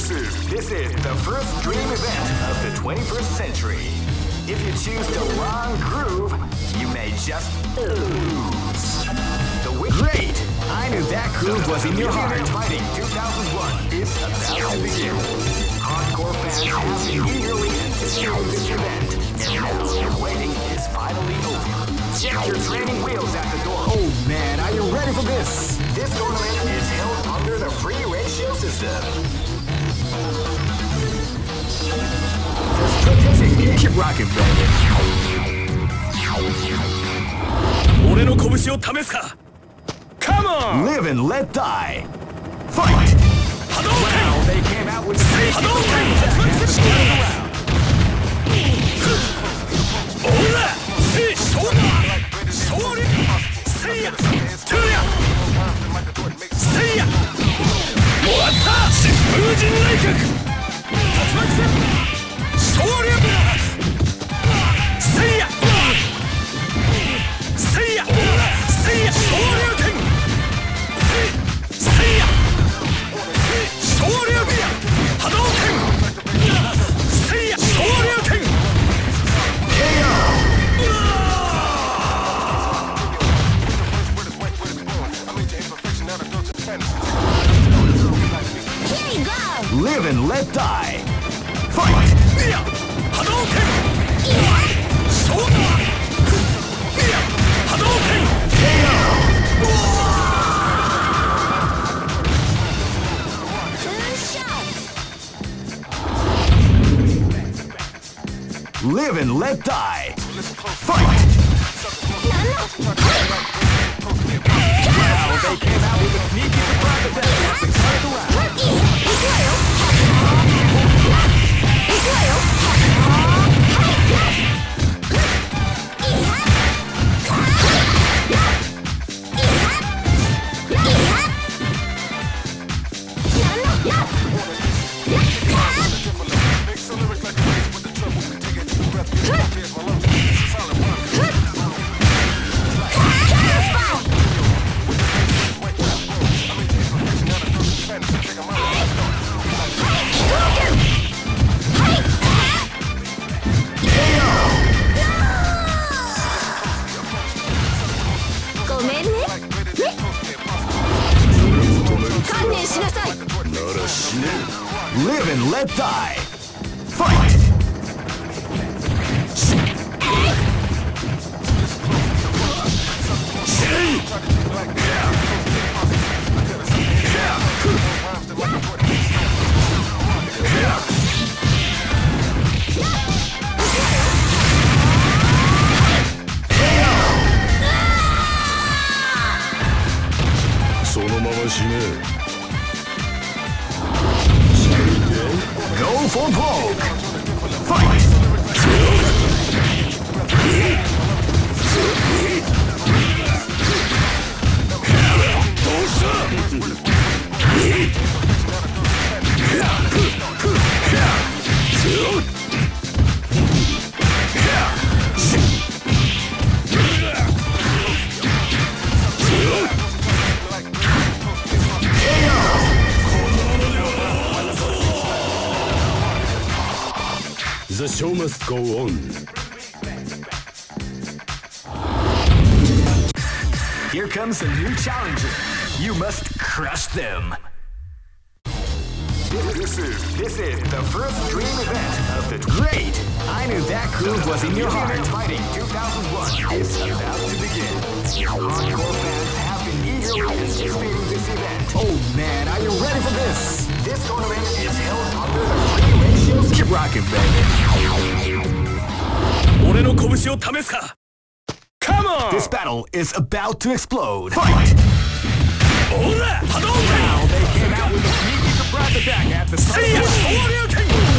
This is this is the first dream event of the 21st century. If you choose the wrong groove, you may just lose. Great! I knew that groove was in your heart. Fighting 2001 is about to begin. Hardcore fans have been eagerly anticipating this event, and now the waiting is finally over. Check your training wheels at the door. Oh man, are you ready for this? This tournament is held under the free ratio system. 俺の拳を試すか。Come! Live and let die! Fight! ハドウテンハドウテン発売する力だオった疾風陣内閣。竜巻戦。勝利 let die. Fight! Wow, they came out with a sneaky surprise attack show must go on Here comes a new challenger. You must crush them. This is this is the first dream event of the great. I knew that groove was in your heart. Fighting 2001 is about to begin. Hardcore fans have been eagerly anticipating this event. Oh man, are you ready for this? This tournament is held under the free ratios. Keep rocking, baby. 俺の拳を試すか Come on! This battle is about to explode. Fight! オラ波動 Now they came out with a sneaky surprise attack at the 拳 start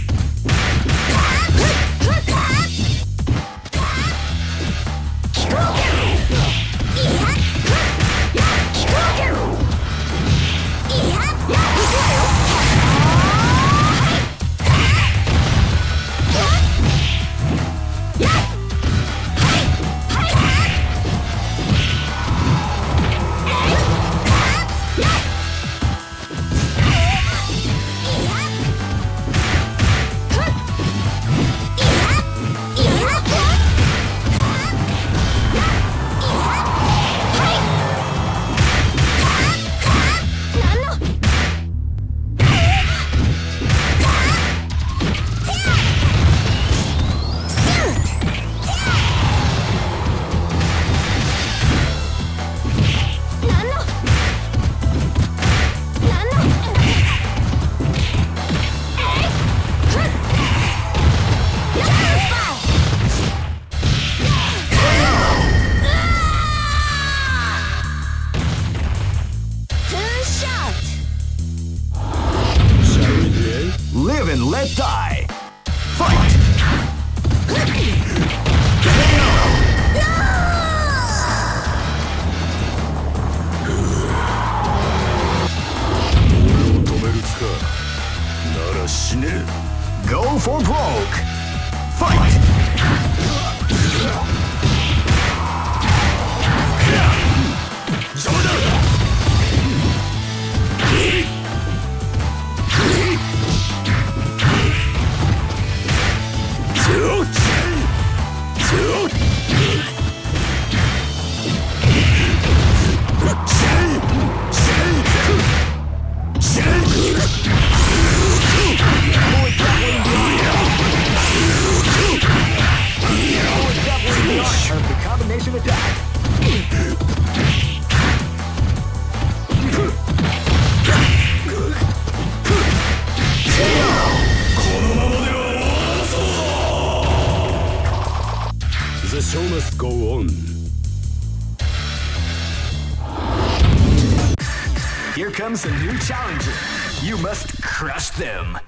Go on Here comes a new challenger. You must crush them.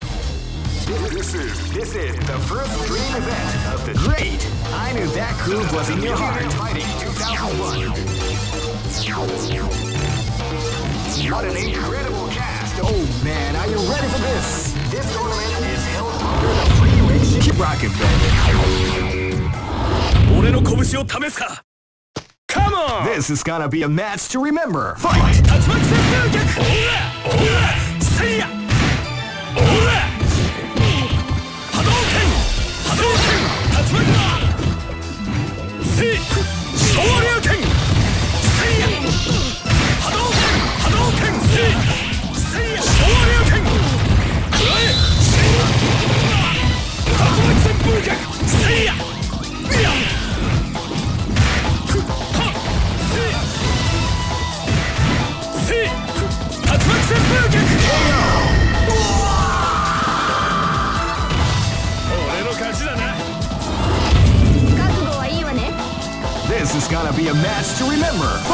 This is this is the first dream event of the great. I knew that groove was in your heart. Fighting 2001. What an incredible cast! Oh man, are you ready for this? This tournament is held under the free ratio. Keep rocking, baby. 俺の拳を試すか Come on! This is gonna be a match to remember. Fight! 竜巻旋風逆オーラオーラせいやオーラ波動拳波動拳竜巻せい昇竜拳せいや波動拳波動拳せいせいや昇竜拳くらえせいや竜巻旋風逆せいや match to remember.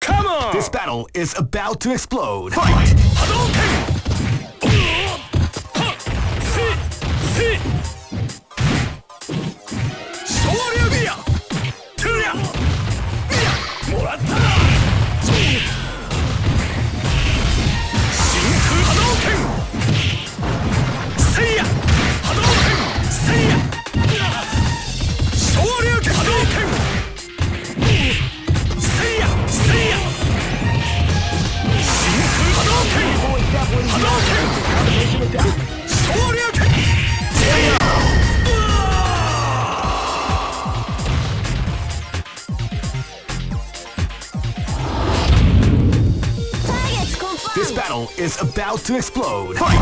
Come on! This battle is about to explode. Fight! Hadouken! to explode. Fight!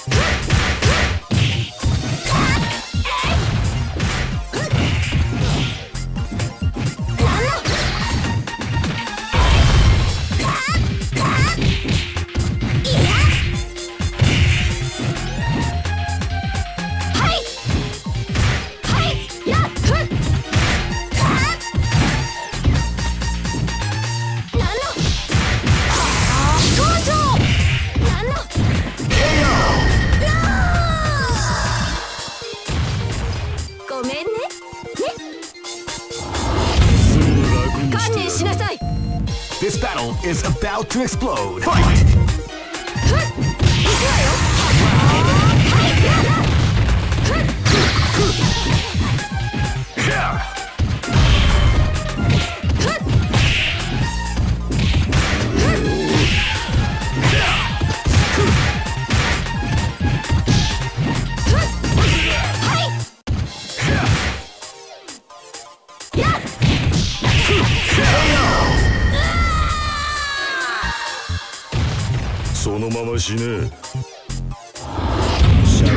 Shall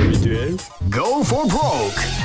we do it? Go for broke!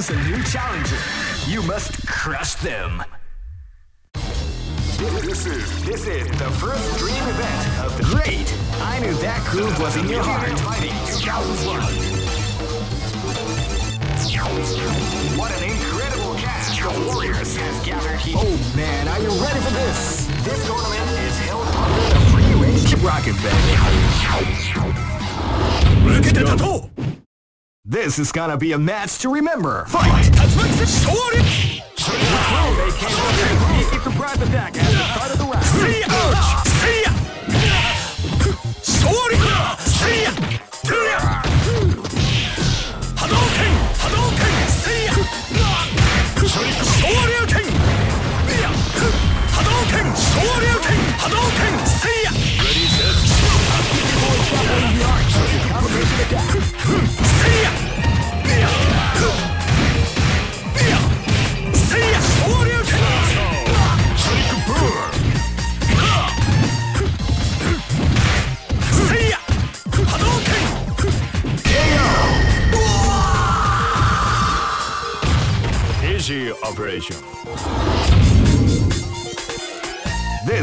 comes a new challenger. You must crush them. This is this is the first dream event of the Great! I knew that groove was in your heart. What an incredible cast the Warriors has gathered here. Oh man, are you ready for this? This tournament is held on the free range rocking, baby. Look at the this is gonna be a match to remember. Fight! They came up with a sneaky surprise attack at the start of the round. See out! See ya! Sorry! See ya! Do ya! Hadouken! Hadouken! See ya! Shoryuken! Yeah! Hadouken! Shoryuken! Hadouken! See ya! Ready!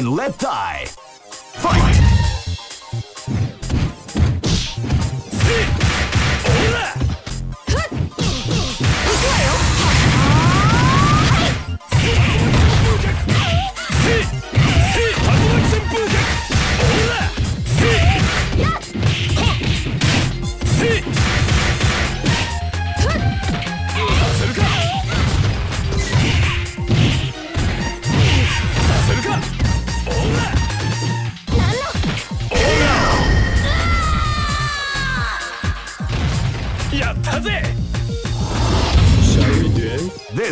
And let die.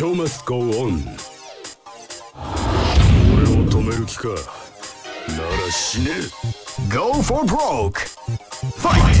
Show must go on. 俺を止める気かなら死ね Go for broke. Fight!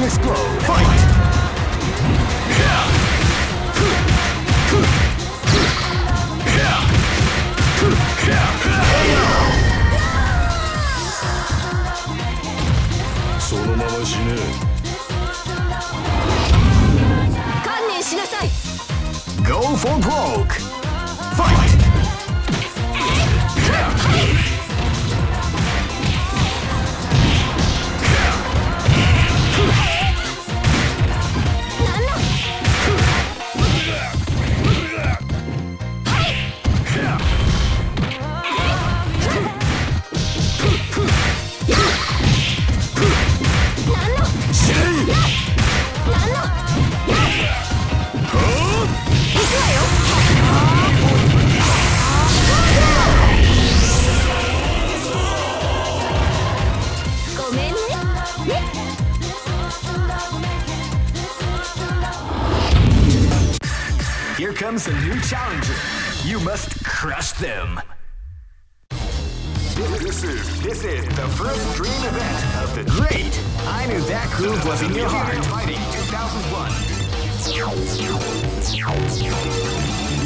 Let's go. comes a new challenger. You must crush them. This is, this is the first dream event of the Great! I knew that groove was in your heart. Fighting 2001.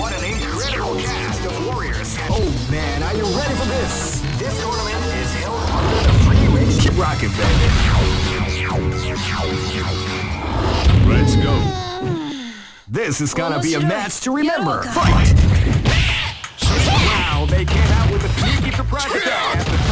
What an incredible cast of warriors. Oh man, are you ready for this? This tournament is held on the free. Keep rocking, baby. Let's go. This is gonna be a match to remember. Fight! Now they came out with a sneaky surprise attack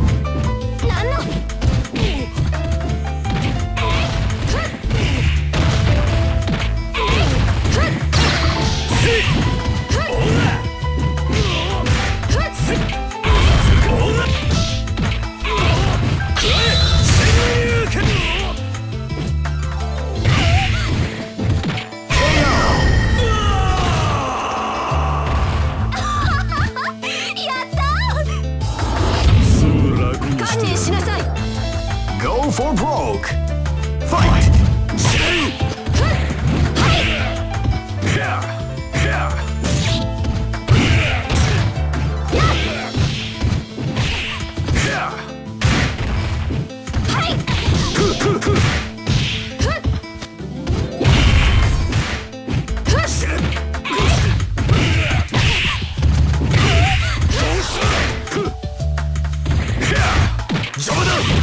邪魔だ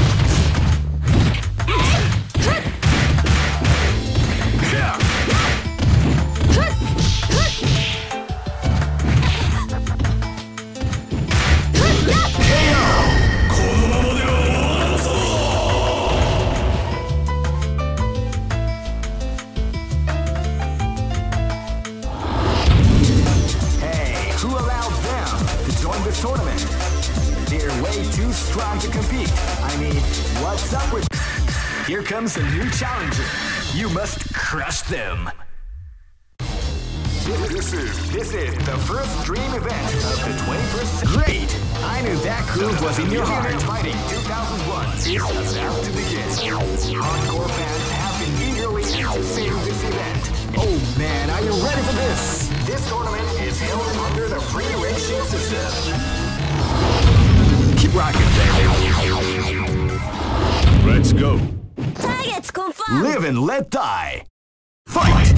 in your heart. Fighting 2001 is about to begin. Hardcore fans have been eagerly anticipating this event. Oh man, are you ready for this? This tournament is held under the free ratio system. Keep rocking, baby. Let's go. Targets confirmed. Live and let die. Fight.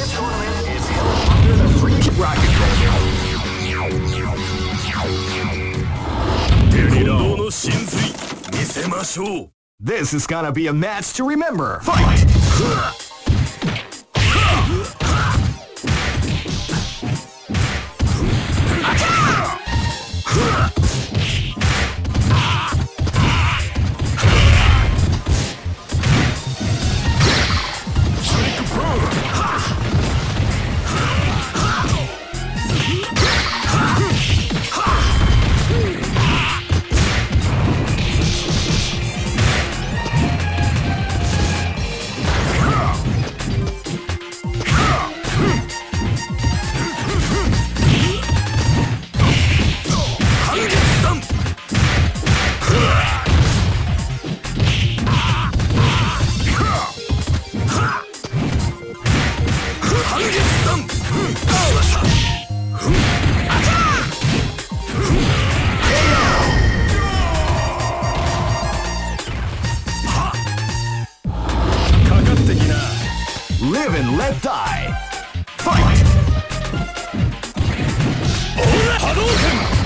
This tournament is held under the free rocket This is gonna be a match to remember. Fight. Fight. and let die. Fight! Hadouken!